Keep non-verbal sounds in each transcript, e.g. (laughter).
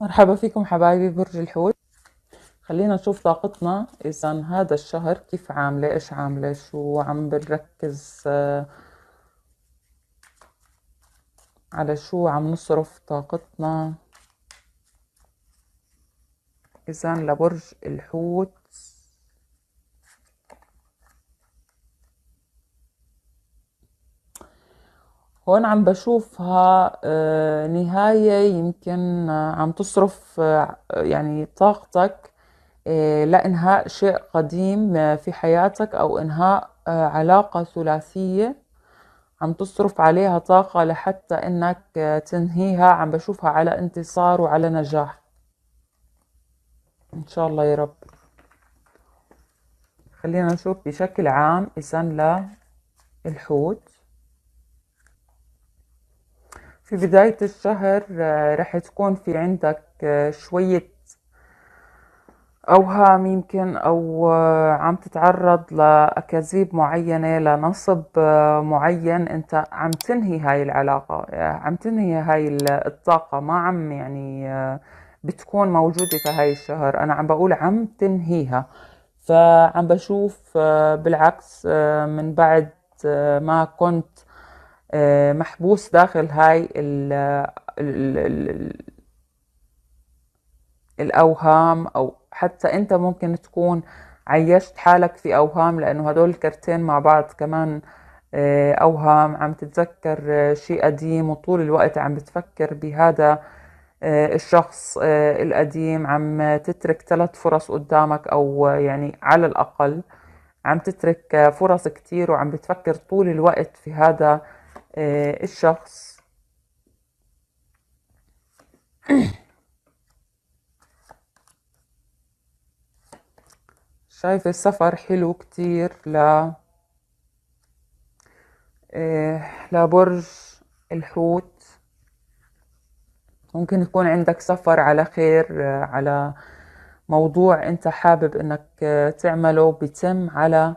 مرحبا فيكم حبايبي برج الحوت. خلينا نشوف طاقتنا. إذا هذا الشهر كيف عاملة؟ إيش عاملة؟ شو عم بنركز آه، على شو عم نصرف طاقتنا؟ إذا لبرج الحوت هون عم بشوفها آه، نهاية يمكن آه، عم تصرف آه، يعني طاقتك لإنهاء شيء قديم في حياتك أو إنهاء علاقة ثلاثية. عم تصرف عليها طاقة لحتى إنك تنهيها. عم بشوفها على انتصار وعلى نجاح. إن شاء الله يا رب. خلينا نشوف بشكل عام إذا للحوت. في بداية الشهر آه، رح تكون في عندك آه، شوية أوهام يمكن أو آه، عم تتعرض لأكاذيب معينة لنصب معين. أنت عم تنهي هاي العلاقة عم تنهي هاي الطاقة. ما عم يعني بتكون موجودة في هاي الشهر. أنا عم بقول عم تنهيها. فعم بشوف بالعكس من بعد ما كنت محبوس داخل هاي ال ال ال الأوهام أو حتى أنت ممكن تكون عيشت حالك في أوهام لأنه هدول الكرتين مع بعض كمان آه، أوهام. عم تتذكر آه، شيء قديم وطول الوقت عم بتفكر بهذا الشخص القديم. عم تترك ثلاث فرص قدامك أو يعني على الأقل عم تترك فرص كتير وعم بتفكر طول الوقت في هذا آه، الشخص. (coughs) شايفة السفر حلو كتير ل آه، لبرج الحوت. ممكن يكون عندك سفر على خير آه، على موضوع أنت حابب إنك تعمله بيتم على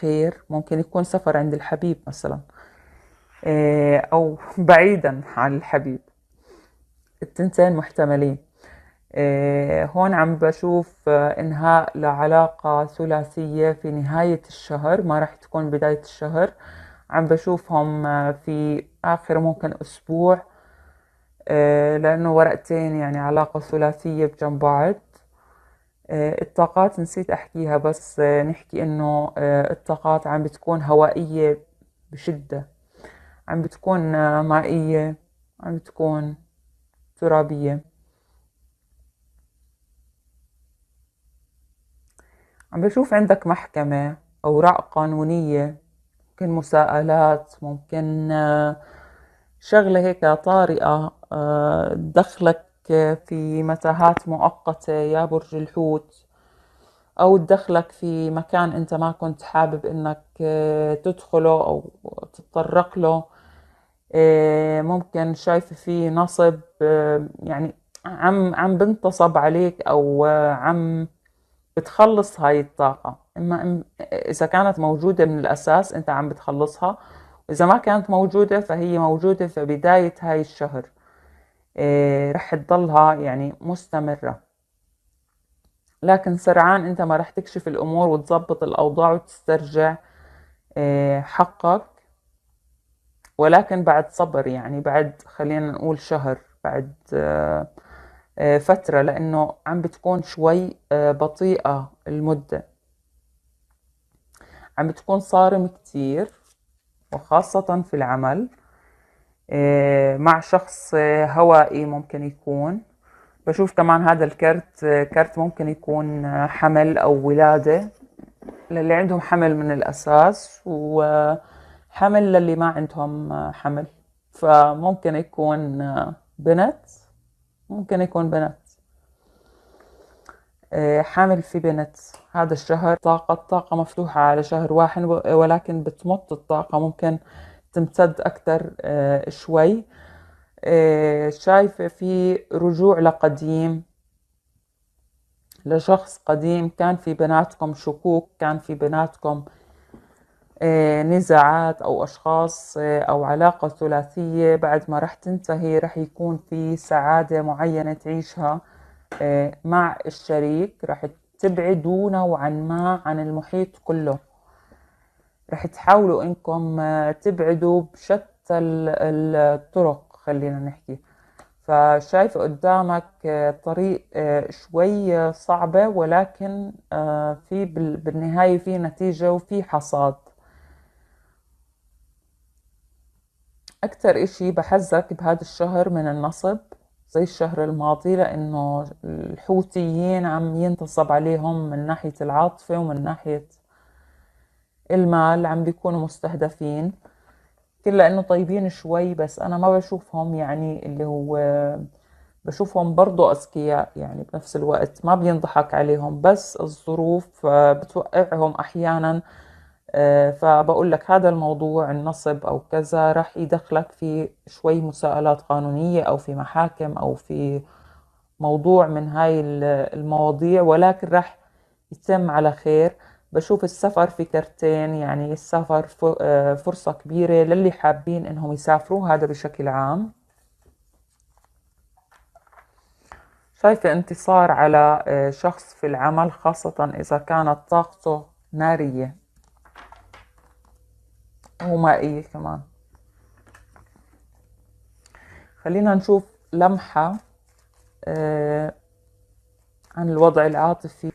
خير. ممكن يكون سفر عند الحبيب مثلا. آه، أو بعيدا عن الحبيب. التنتين محتملين. آه، هون عم بشوف آه، إنهاء لعلاقة ثلاثية في نهاية الشهر ما راح تكون بداية الشهر. عم بشوفهم في آخر ممكن أسبوع لأنه ورقتين يعني علاقة ثلاثية بجنب بعض. الطاقات نسيت أحكيها بس نحكي إنه الطاقات عم بتكون هوائية بشدة. عم بتكون مائية عم بتكون ترابية. عم بشوف عندك محكمة أوراق قانونية ممكن مساءلات ممكن شغلة هيك طارئة تدخلك في متاهات مؤقتة يا برج الحوت أو تدخلك في مكان أنت ما كنت حابب إنك تدخله أو تتطرق له. آه، ممكن شايفة في نصب آه، يعني عم عم بنتصب عليك أو عم بتخلص هاي الطاقة. إما إذا كانت موجودة من الأساس أنت عم بتخلصها إذا ما كانت موجودة فهي موجودة في بداية هاي الشهر. رح تضلها يعني مستمرة. لكن سرعان أنت ما رح تكشف الأمور وتظبط الأوضاع وتسترجع حقك. ولكن بعد صبر يعني بعد خلينا نقول شهر بعد آه، آه، فترة لأنه عم بتكون شوي آه، بطيئة المدة. عم بتكون صارم كتير وخاصة في العمل مع شخص هوائي ممكن يكون. بشوف كمان هذا الكرت كرت ممكن يكون حمل أو ولادة. للي عندهم حمل من الأساس و حمل للي ما عندهم حمل. فممكن يكون بنت ممكن يكون بنت. آه، حامل في بنت. هذا الشهر طاقة طاقة مفتوحة على شهر واحد ولكن بتمط الطاقة ممكن تمتد أكثر آه، شوي. آه، شايفة في رجوع لقديم. لشخص قديم كان في بيناتكم شكوك كان في بيناتكم آه، نزاعات أو أشخاص آه، أو علاقة ثلاثية بعد ما رح تنتهي رح يكون في سعادة معينة تعيشها آه، مع الشريك. رح تبعدوا نوعا ما عن المحيط كله. رح تحاولوا إنكم تبعدوا بشتى الطرق خلينا نحكي. فشايفة قدامك طريق شوي صعبة ولكن في بالنهاية في نتيجة وفي حصاد. أكتر إشي بحزك بهذا الشهر من النصب زي الشهر الماضي لأنه الحوثيين عم ينتصب عليهم من ناحية العاطفة ومن ناحية المال عم بيكونوا مستهدفين. كل لأنه طيبين شوي بس أنا ما بشوفهم يعني اللي هو بشوفهم برضو أذكياء يعني بنفس الوقت ما بينضحك عليهم. بس الظروف بتوقعهم أحيانا آه، فبقول لك هذا الموضوع النصب أو كذا راح يدخلك في شوي مساءلات قانونية أو في محاكم أو في موضوع من هاي المواضيع ولكن راح يتم على خير. بشوف السفر في كرتين يعني السفر آه، فرصة كبيرة للي حابين إنهم يسافروا هذا بشكل عام. شايفة انتصار على آه، شخص في العمل خاصة إذا كانت طاقته نارية. ومائية كمان. خلينا نشوف لمحة آه، عن الوضع العاطفي.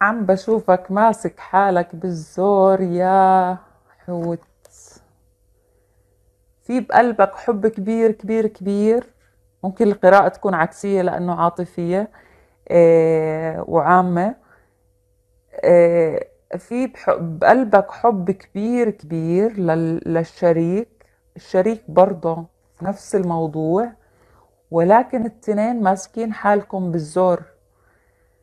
عم بشوفك ماسك حالك بالزور يا حوت. في بقلبك حب كبير كبير كبير. ممكن القراءة تكون عكسية لأنه عاطفية آه وعامة. آه في بقلبك حب كبير كبير للشريك. الشريك برضه نفس الموضوع ولكن التنين ماسكين حالكم بالزور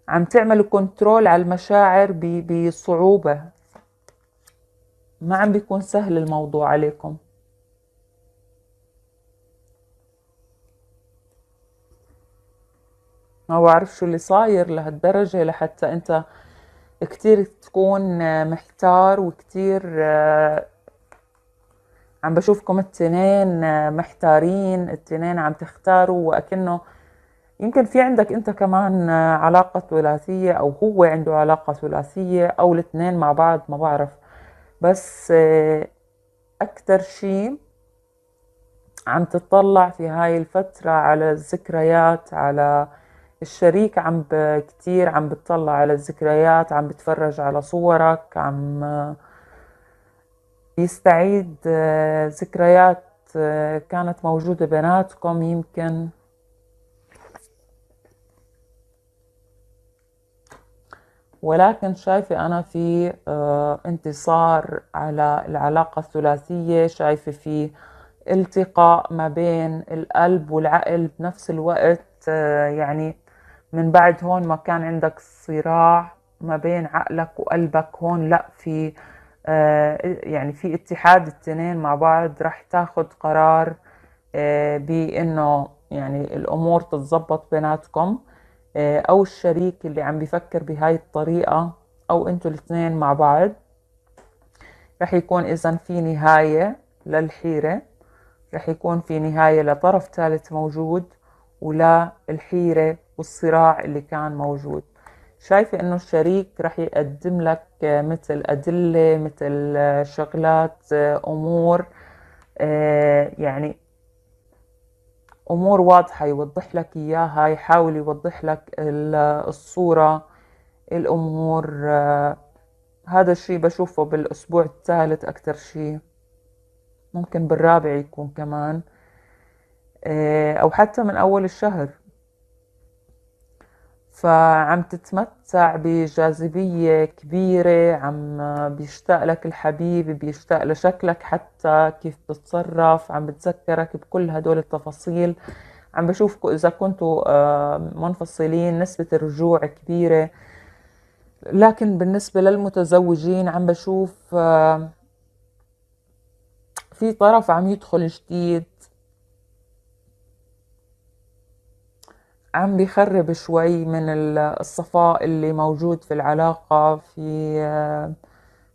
عم تعملوا كنترول على المشاعر بصعوبة. ما عم بيكون سهل الموضوع عليكم. ما بعرف شو اللي صاير لهالدرجة لحتى أنت كتير تكون محتار وكتير آه، عم بشوفكم التنين آه، محتارين التنين عم تختاروا وأكنه يمكن في عندك أنت كمان علاقة ثلاثية أو هو عنده علاقة ثلاثية أو الاثنين مع بعض ما بعرف. بس آه، أكتر شيء عم تطلع في هاي الفترة على الذكريات على الشريك عم كتير عم بتطلع على الذكريات عم بتفرج على صورك عم يستعيد آه، ذكريات آه، كانت موجودة بيناتكم يمكن. ولكن شايفة أنا في آه، انتصار على العلاقة الثلاثية شايفة في التقاء ما بين القلب والعقل بنفس الوقت يعني من بعد هون ما كان عندك صراع ما بين عقلك وقلبك هون لا في آه، يعني في اتحاد التنين مع بعض رح تاخد قرار بإنه يعني الأمور تتظبط بيناتكم. آه، أو الشريك اللي عم بيفكر بهاي الطريقة أو أنتوا الاثنين مع بعض رح يكون إذا في نهاية للحيرة رح يكون في نهاية لطرف ثالث موجود ولا الحيرة والصراع اللي كان موجود. شايفة إنه الشريك رح يقدم لك مثل أدلة مثل شغلات أمور آه، يعني أمور واضحة يوضح لك إياها يحاول يوضح لك الصورة الأمور هذا الشيء بشوفه بالأسبوع الثالث أكثر شيء ممكن بالرابع يكون كمان. آه، أو حتى من أول الشهر. فعم تتمتع بجاذبية كبيرة عم بيشتاق لك الحبيب بيشتاق لشكلك حتى كيف بتتصرف عم بتذكرك بكل هدول التفاصيل. عم بشوفكم إذا كنتوا آه، منفصلين نسبة الرجوع كبيرة. لكن بالنسبة للمتزوجين عم بشوف آه، في طرف عم يدخل جديد عم بيخرب شوي من الصفاء اللي موجود في العلاقة في آه،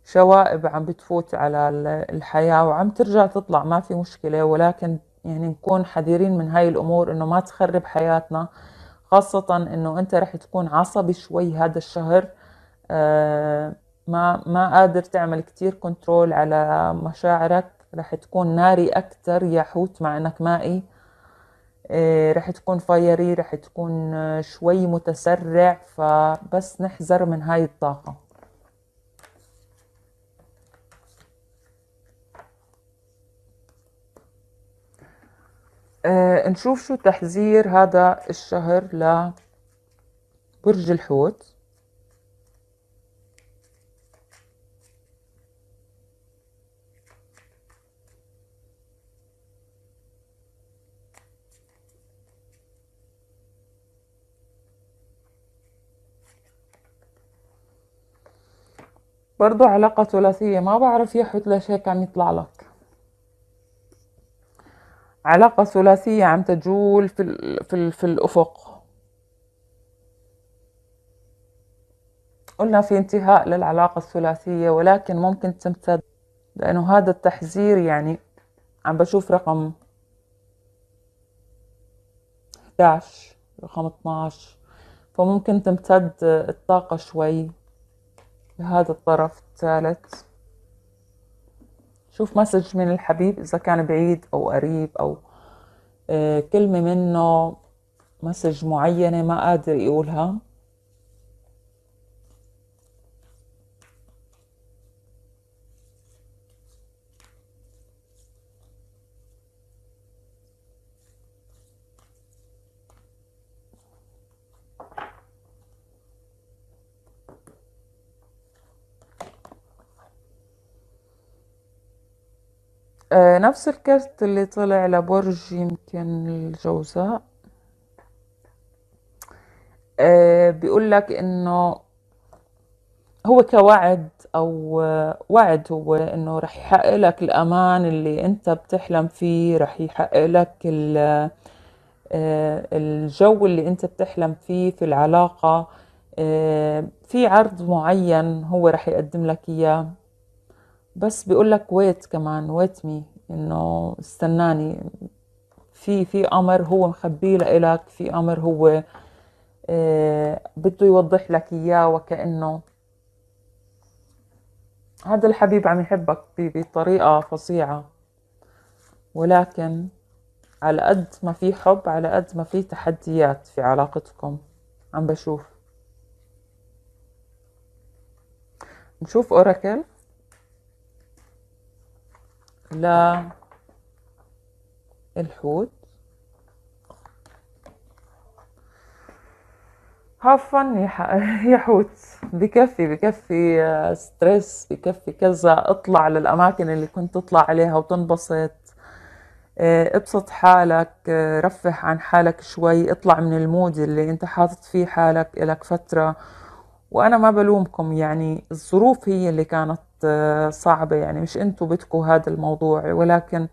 شوائب عم بتفوت على الحياة وعم ترجع تطلع ما في مشكلة. ولكن يعني نكون حذرين من هاي الأمور إنه ما تخرب حياتنا خاصة إنه أنت رح تكون عصبي شوي هذا الشهر. آه، ما ما قادر تعمل كتير control على مشاعرك رح تكون ناري أكتر يا حوت مع إنك مائي. رح تكون fiery رح تكون شوي متسرع فبس نحذر من هاي الطاقة. آه نشوف شو تحذير هذا الشهر لبرج الحوت. برضو علاقة ثلاثية ما بعرف حوت ليش هيك عم يطلع لك. علاقة ثلاثية عم تجول في, في, في الأفق. قلنا في انتهاء للعلاقة الثلاثية ولكن ممكن تمتد لأنه هذا التحذير يعني عم بشوف رقم 11 رقم 12 فممكن تمتد الطاقة شوي. لهذا الطرف الثالث. شوف message من الحبيب إذا كان بعيد أو قريب أو آه، كلمة منه message معينة ما قادر يقولها. آه نفس الكرت اللي طلع لبرج يمكن الجوزاء آه بيقول لك إنه هو كوعد أو وعد هو إنه رح يحقق لك الأمان اللي أنت بتحلم فيه رح يحقق لك آه الجو اللي أنت بتحلم فيه في العلاقة. آه في عرض معين هو رح يقدم لك إياه. بس بيقول لك ويت كمان ويت مي إنه استناني. في في أمر هو مخبيه لإلك في أمر هو آه بده يوضح لك إياه وكأنه. هذا الحبيب عم يحبك بطريقة فظيعة. ولكن على قد ما في حب على قد ما في تحديات في علاقتكم. عم بشوف. نشوف oracle heaven (laughs) يا حوت. بكفي بكفي stress بكفي كذا. اطلع للأماكن اللي كنت تطلع عليها وتنبسط. آه، ابسط حالك آه، رفه عن حالك شوي. اطلع من ال mood اللي انت حاطط فيه حالك إلك فترة. وأنا ما بلومكم يعني الظروف هي اللي كانت آه، صعبة يعني مش أنتوا بدكوا هذا الموضوع ولكن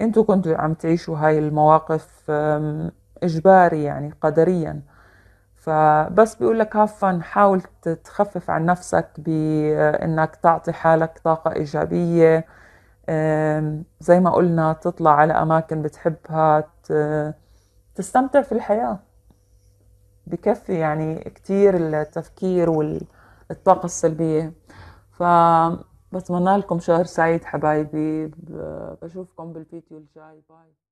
أنتوا كنتوا عم تعيشوا هاي المواقف إجباري يعني قدريا. فبس بيقول لك هافن حاول تخفف عن نفسك بانك تعطي حالك طاقة إيجابية زي ما قلنا تطلع على أماكن بتحبها تستمتع في الحياة. بكفي يعني كتير التفكير والطاقة السلبية. فبتمنى لكم شهر سعيد حبايبي. بشوفكم بالفيديو الجاي. باي